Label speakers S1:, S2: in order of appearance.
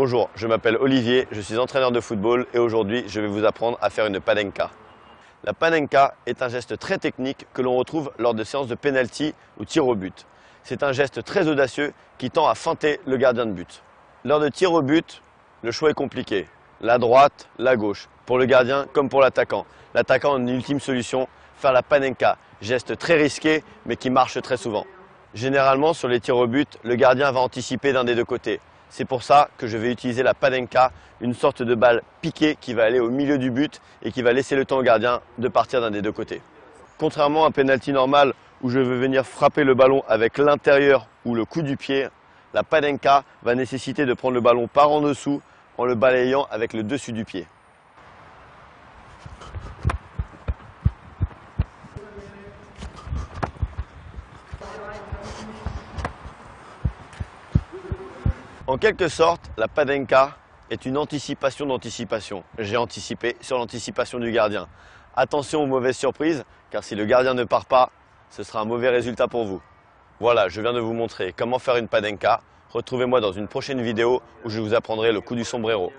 S1: Bonjour, je m'appelle Olivier, je suis entraîneur de football et aujourd'hui je vais vous apprendre à faire une panenka. La panenka est un geste très technique que l'on retrouve lors de séances de penalty ou tir au but. C'est un geste très audacieux qui tend à feinter le gardien de but. Lors de tir au but, le choix est compliqué. La droite, la gauche, pour le gardien comme pour l'attaquant. L'attaquant a une ultime solution, faire la panenka, geste très risqué mais qui marche très souvent. Généralement sur les tirs au but, le gardien va anticiper d'un des deux côtés. C'est pour ça que je vais utiliser la panenka, une sorte de balle piquée qui va aller au milieu du but et qui va laisser le temps au gardien de partir d'un des deux côtés. Contrairement à un penalty normal où je veux venir frapper le ballon avec l'intérieur ou le coup du pied, la panenka va nécessiter de prendre le ballon par en dessous en le balayant avec le dessus du pied. En quelque sorte, la padenka est une anticipation d'anticipation. J'ai anticipé sur l'anticipation du gardien. Attention aux mauvaises surprises, car si le gardien ne part pas, ce sera un mauvais résultat pour vous. Voilà, je viens de vous montrer comment faire une padenka. Retrouvez-moi dans une prochaine vidéo où je vous apprendrai le coup du sombrero.